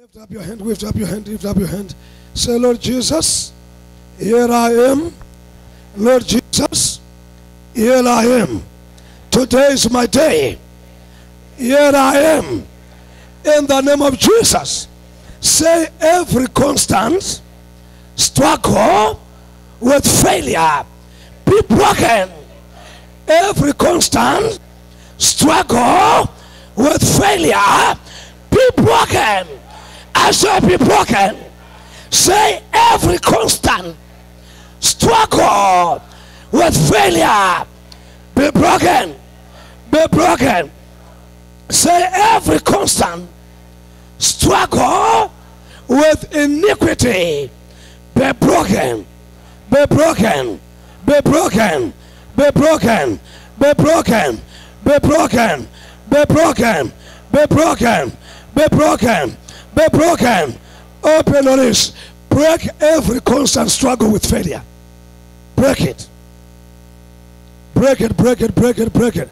Lift up your hand, lift up your hand, lift up your hand. Say, Lord Jesus, here I am. Lord Jesus, here I am. Today is my day. Here I am. In the name of Jesus. Say every constant struggle with failure be broken. Every constant struggle with failure be broken. I shall be broken. Say every constant struggle with failure be broken. Be broken. Say every constant struggle with iniquity be broken. Be broken. Be broken. Be broken. Be broken. Be broken. Be broken. Be broken. Be broken. Be broken. Broken, open your lips. Break every constant struggle with failure. Break it. Break it, break it, break it, break it.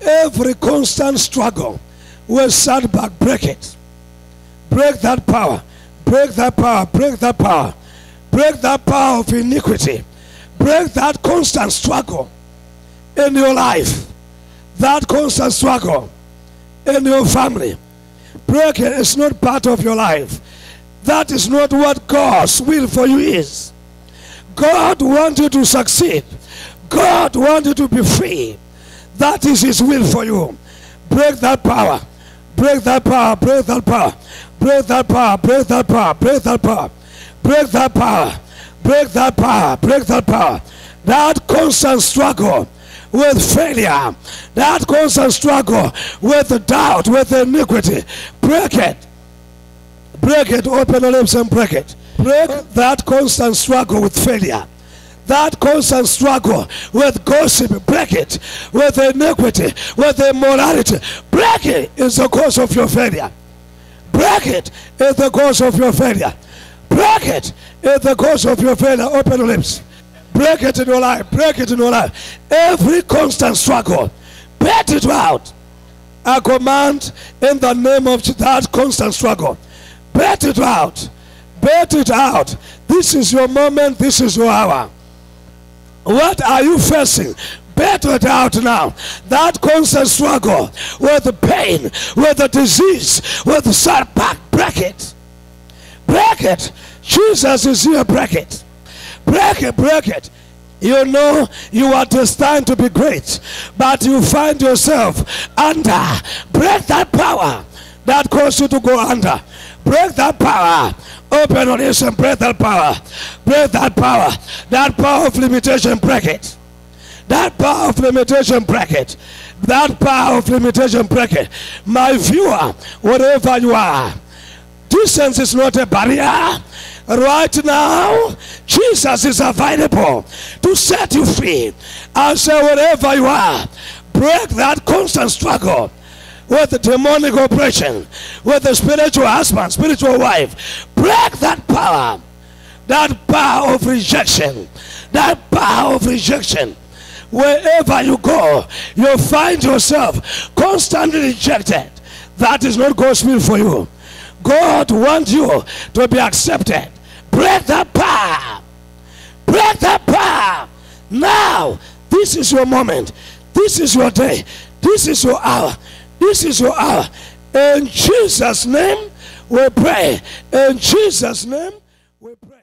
Every constant struggle with setback, break it. Break that power. Break that power. Break that power. Break that power of iniquity. Break that constant struggle in your life. That constant struggle in your family. Break it. It's not part of your life. That is not what God's will for you is. God wants you to succeed. God wants you to be free. That is His will for you. Break that power. Break that power. Break that power. Break that power. Break that power. Break that power. Break that power. Break that power. Break that power. That constant struggle with failure. That constant struggle with doubt, with iniquity. Break it. Break it. Open your lips and break it. Break that constant struggle with failure. That constant struggle with gossip, break it. With iniquity, with immorality, break it is the cause of your failure. Break it is the cause of your failure. Break it is the cause of your failure. Open your lips. Break it in your life. Break it in your life. Every constant struggle, bet it out. I command in the name of that constant struggle. Bet it out. Bet it out. This is your moment. This is your hour. What are you facing? Bet it out now. That constant struggle with the pain, with the disease, with the setback, break it. Break it. Jesus is here. Break it. Break it. Break it. You know you are destined to be great, but you find yourself under. Break that power that caused you to go under. Break that power. Open on this and break that power. Break that power. That power of limitation, break it. That power of limitation, break it. That power of limitation, break it. My viewer, wherever you are, distance is not a barrier. Right now, Jesus is available to set you free. I say, wherever you are, break that constant struggle with the demonic oppression, with the spiritual husband, spiritual wife. Break that power, that power of rejection, that power of rejection. Wherever you go, you find yourself constantly rejected. That is not God's will for you. God wants you to be accepted. Break that power. Break that power. Now, this is your moment. This is your day. This is your hour. This is your hour. In Jesus' name, we pray. In Jesus' name, we pray.